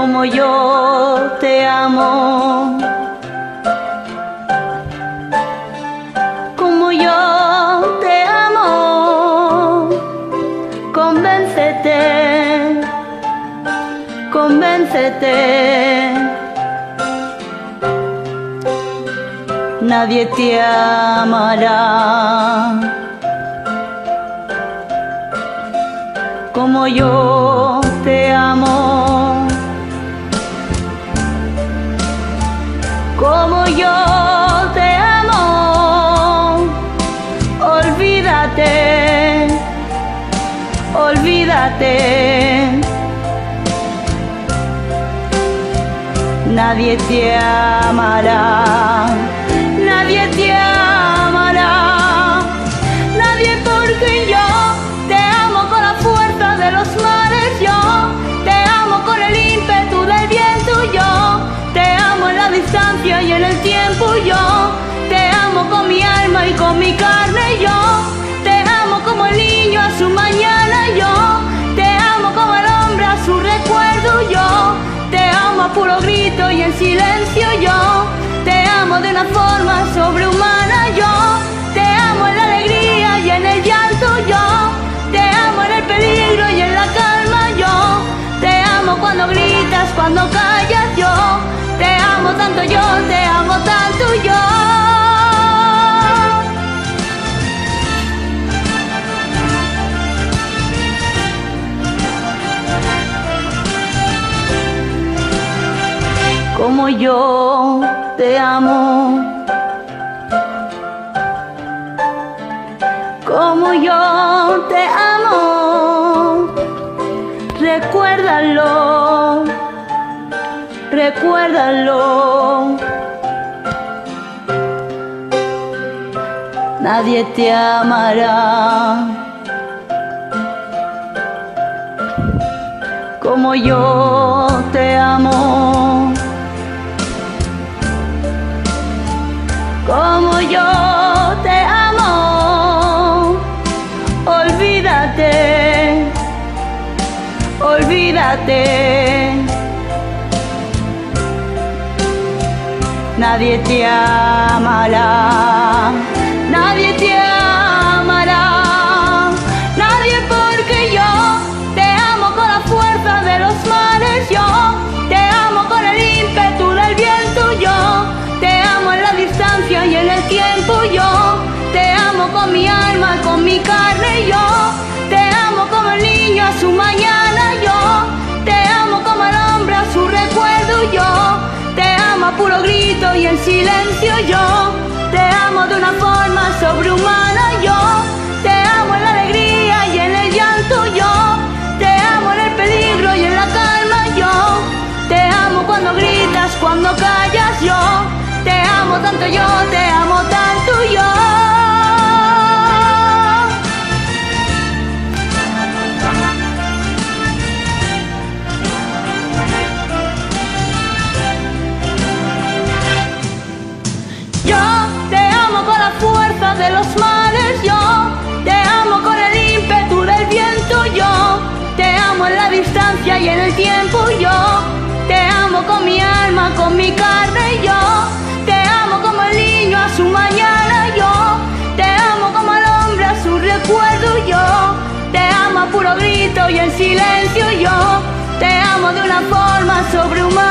como yo te amo. Como yo te amo. Convéncete, convéncete. Nadie te amará. Como yo te amo. como yo te amo. Olvídate, olvídate. Nadie te amará, nadie te amará, nadie porque yo te amo con la fuerza de los mares, yo te amo con el ímpetu del viento, yo te amo en la distancia y en el tiempo, yo te amo con mi alma y con mi carne, yo te amo como el niño a su mañana, yo te amo como el hombre a su recuerdo, yo te amo a puro grito y en silencio, yo Como yo te amo. Como yo te amo. Recuérdalo recuérdalo. Nadie te amará como yo te amo. Como yo te amo. Olvídate, olvídate. nadie te amará, mi carne, yo te amo como el niño a su mañana, yo te amo como el hombre a su recuerdo, yo te amo a puro grito y en silencio yo te amo de una forma sobrehumana yo te amo en la alegría y en el llanto yo te amo en el peligro y en la calma yo te amo cuando gritas cuando callas yo te amo tanto yo la fuerza de los mares, yo te amo con el ímpetu del viento, yo te amo en la distancia y en el tiempo, yo te amo con mi alma, con mi carne, yo te amo como el niño a su mañana, yo te amo como el hombre a su recuerdo, yo te amo a puro grito y en silencio, yo te amo de una forma sobrehumana.